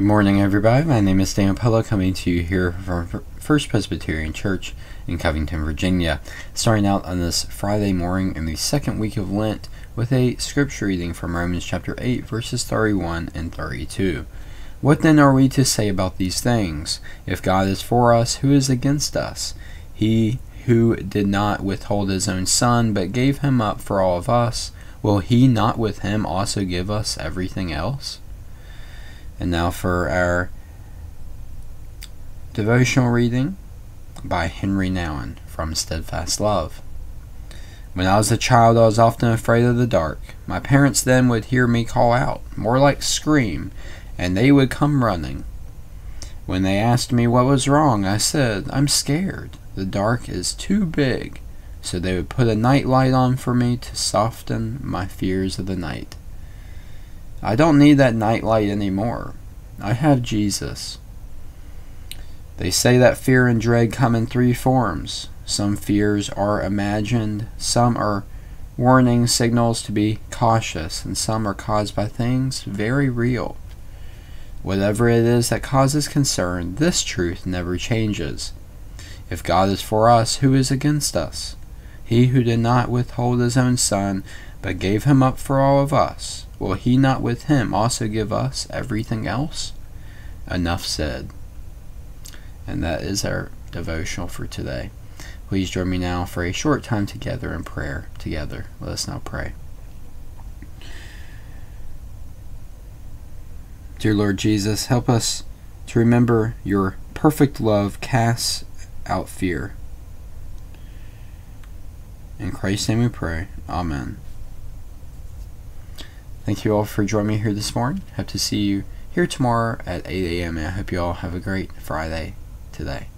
Good morning, everybody. My name is Dan Pello, coming to you here from First Presbyterian Church in Covington, Virginia. Starting out on this Friday morning in the second week of Lent with a scripture reading from Romans chapter 8, verses 31 and 32. What then are we to say about these things? If God is for us, who is against us? He who did not withhold his own Son, but gave him up for all of us, will he not with him also give us everything else? And now for our devotional reading by Henry Nouwen from Steadfast Love. When I was a child, I was often afraid of the dark. My parents then would hear me call out, more like scream, and they would come running. When they asked me what was wrong, I said, I'm scared. The dark is too big. So they would put a night light on for me to soften my fears of the night. I don't need that nightlight anymore. I have Jesus. They say that fear and dread come in three forms. Some fears are imagined, some are warning signals to be cautious, and some are caused by things very real. Whatever it is that causes concern, this truth never changes. If God is for us, who is against us? He who did not withhold his own Son, but gave him up for all of us, will he not with him also give us everything else? Enough said. And that is our devotional for today. Please join me now for a short time together in prayer. Together, let us now pray. Dear Lord Jesus, help us to remember your perfect love casts out fear. In Christ's name we pray. Amen. Thank you all for joining me here this morning. Hope to see you here tomorrow at 8 a.m. and I hope you all have a great Friday today.